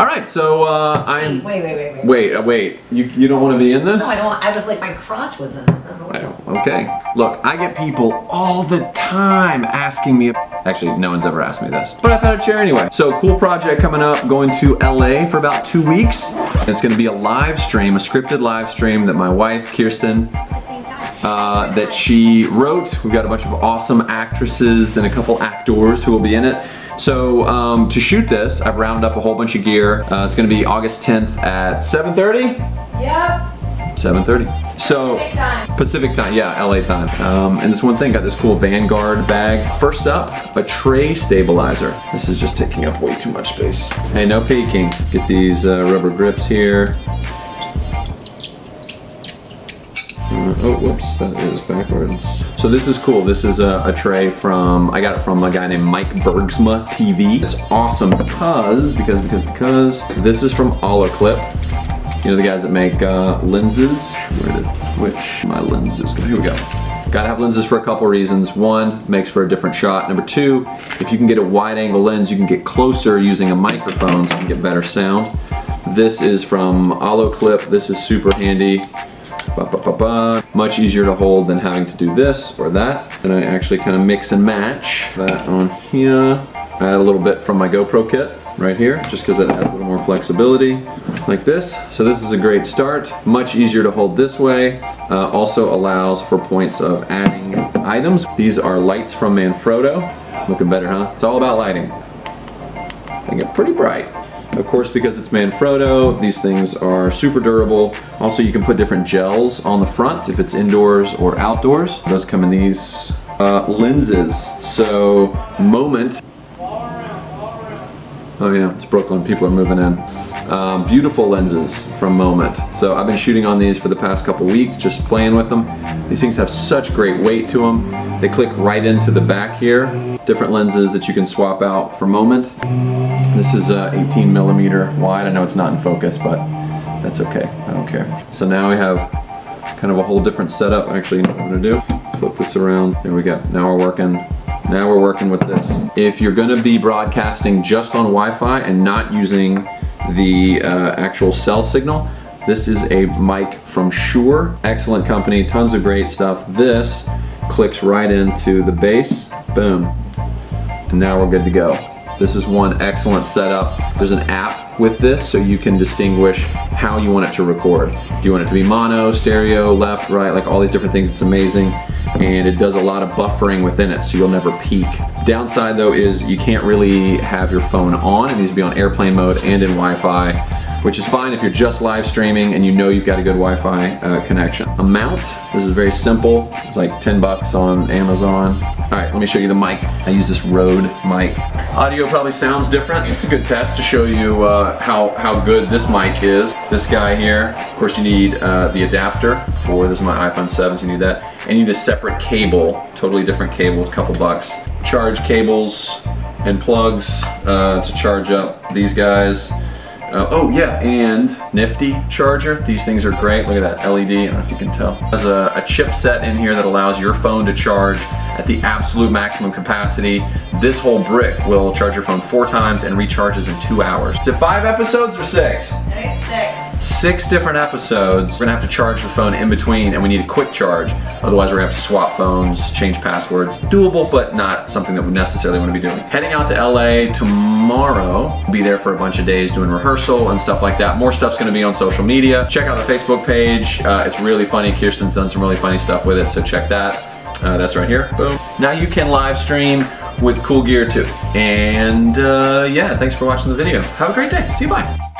All right, so uh, I'm. Wait, wait, wait, wait. Wait, uh, wait. You you don't want to be in this? No, I don't. I was like, my crotch was in it. I don't. Okay. Look, I get people all the time asking me. Actually, no one's ever asked me this, but I thought I'd share anyway. So, cool project coming up. Going to LA for about two weeks. It's going to be a live stream, a scripted live stream that my wife Kirsten At the same time. uh, that she wrote. We've got a bunch of awesome actresses and a couple actors who will be in it. So um, to shoot this, I've rounded up a whole bunch of gear. Uh, it's going to be August 10th at 7:30. Yep. 7:30. So Pacific time. Pacific time, yeah, LA time. Um, and this one thing got this cool Vanguard bag. First up, a tray stabilizer. This is just taking up way too much space. Hey, no peeking. Get these uh, rubber grips here. Oh, whoops, that is backwards. So this is cool. This is a, a tray from, I got it from a guy named Mic Bergsma TV. It's awesome because, because, because, because, this is from Olloclip. You know the guys that make uh, lenses? Where did, which, my lenses? Here we go. Gotta have lenses for a couple reasons. One, makes for a different shot. Number two, if you can get a wide angle lens, you can get closer using a microphone so you can get better sound. This is from Olloclip. This is super handy. Ba, ba, ba. Much easier to hold than having to do this or that. Then I actually kind of mix and match that on here. Add a little bit from my GoPro kit right here, just because it has a little more flexibility, like this. So this is a great start. Much easier to hold this way. Uh, also allows for points of adding items. These are lights from Manfrotto. Looking better, huh? It's all about lighting. They get pretty bright. Of course, because it's Manfrotto, these things are super durable. Also, you can put different gels on the front if it's indoors or outdoors. Does come in these uh, lenses. So, Moment. Oh yeah, it's Brooklyn. People are moving in. Um, beautiful lenses from Moment. So I've been shooting on these for the past couple weeks, just playing with them. These things have such great weight to them. They click right into the back here. Different lenses that you can swap out for Moment. This is uh, 18 millimeter wide. I know it's not in focus, but that's okay. I don't care. So now we have kind of a whole different setup. Actually, you know what I'm gonna do? Flip this around. There we go. Now we're working. Now we're working with this. If you're gonna be broadcasting just on Wi-Fi and not using the uh, actual cell signal, this is a mic from Shure. Excellent company, tons of great stuff. This clicks right into the base. Boom. And now we're good to go. This is one excellent setup. There's an app with this so you can distinguish how you want it to record. Do you want it to be mono, stereo, left, right, like all these different things. It's amazing. And it does a lot of buffering within it so you'll never peak. Downside though is you can't really have your phone on. It needs to be on airplane mode and in Wi-Fi which is fine if you're just live streaming and you know you've got a good Wi-Fi uh, connection. Mount, this is very simple. It's like 10 bucks on Amazon. All right, let me show you the mic. I use this Rode mic. Audio probably sounds different. It's a good test to show you uh, how, how good this mic is. This guy here, of course you need uh, the adapter for, this is my iPhone 7, so you need that. And you need a separate cable, totally different cable, a couple bucks. Charge cables and plugs uh, to charge up these guys. Uh, oh yeah, and nifty charger. These things are great. Look at that LED, I don't know if you can tell. There's a, a chipset in here that allows your phone to charge at the absolute maximum capacity. This whole brick will charge your phone four times and recharges in two hours. To five episodes or six? Think six. Six different episodes. We're gonna have to charge the phone in between and we need a quick charge. Otherwise we're gonna have to swap phones, change passwords. Doable, but not something that we necessarily wanna be doing. Heading out to LA tomorrow. Be there for a bunch of days doing rehearsal and stuff like that. More stuff's gonna be on social media. Check out the Facebook page. Uh, it's really funny. Kirsten's done some really funny stuff with it, so check that. Uh, that's right here, boom. Now you can live stream with cool gear too. And uh, yeah, thanks for watching the video. Have a great day, see you, bye.